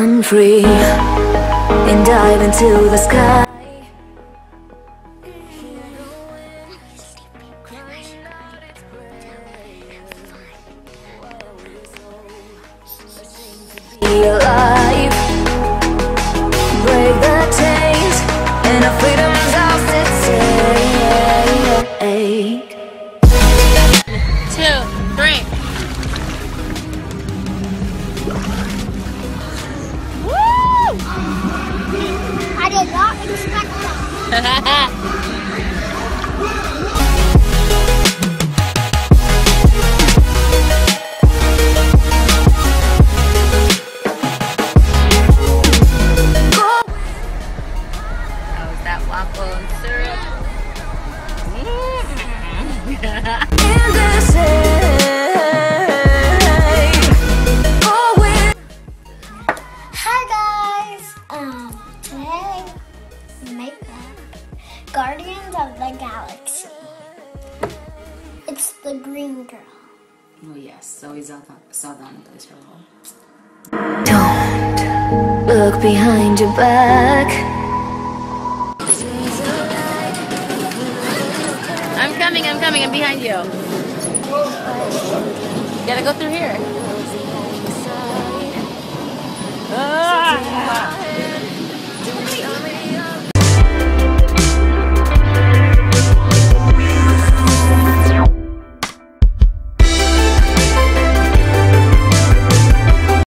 run free and dive into the sky. Be alive, I did not expect that. Oh, that waffle and syrup? In Guardians of the Galaxy. It's the green girl. Oh yes, Zoe Saldana Saldana plays her role. Don't look behind your back. I'm coming, I'm coming, I'm behind you. You gotta go through here.